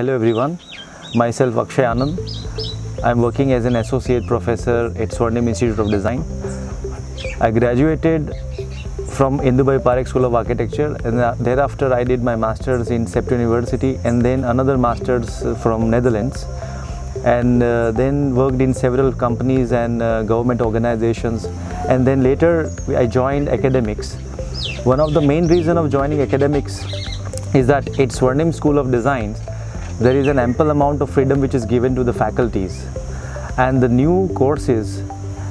Hello everyone, myself Akshay Anand. I'm working as an associate professor at Swarnim Institute of Design. I graduated from Indubhai Parekh School of Architecture and thereafter I did my masters in CEPT University and then another masters from Netherlands and uh, then worked in several companies and uh, government organizations and then later I joined academics. One of the main reason of joining academics is that at Swarnim School of Design there is an ample amount of freedom which is given to the faculties and the new courses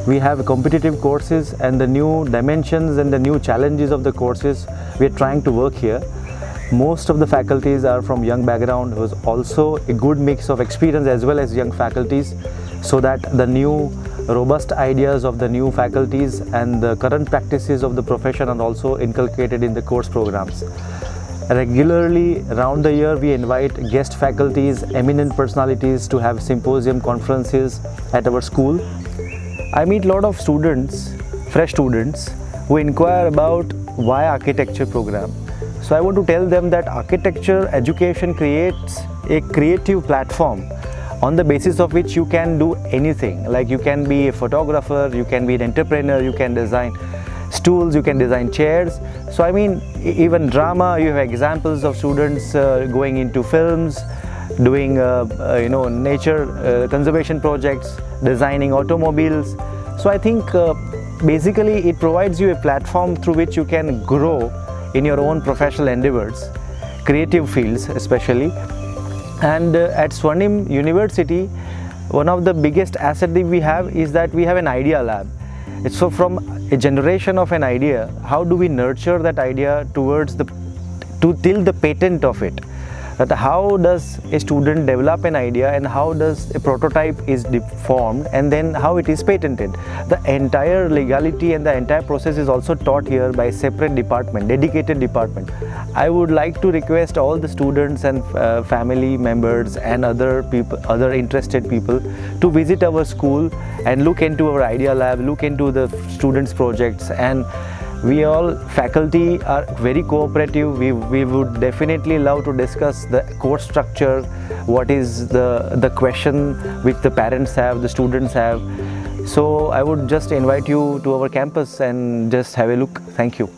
we have competitive courses and the new dimensions and the new challenges of the courses we are trying to work here most of the faculties are from young background who is also a good mix of experience as well as young faculties so that the new robust ideas of the new faculties and the current practices of the profession are also inculcated in the course programs. Regularly around the year we invite guest faculties, eminent personalities to have symposium conferences at our school. I meet a lot of students, fresh students who inquire about why architecture program so I want to tell them that architecture education creates a creative platform on the basis of which you can do anything. Like you can be a photographer, you can be an entrepreneur, you can design stools, you can design chairs. So I mean, even drama, you have examples of students uh, going into films, doing uh, uh, you know nature uh, conservation projects, designing automobiles. So I think basically it provides you a platform through which you can grow in your own professional endeavors, creative fields especially. And at Swarnim University, one of the biggest assets that we have is that we have an idea lab. So from a generation of an idea, how do we nurture that idea towards the, to till the patent of it? that how does a student develop an idea and how does a prototype is formed and then how it is patented. The entire legality and the entire process is also taught here by a separate department, dedicated department. I would like to request all the students and uh, family members and other people, other interested people to visit our school and look into our idea lab, look into the students projects. And we all faculty are very cooperative. We, we would definitely love to discuss the course structure what is the the question which the parents have the students have. So i would just invite you to our campus and just have a look. Thank you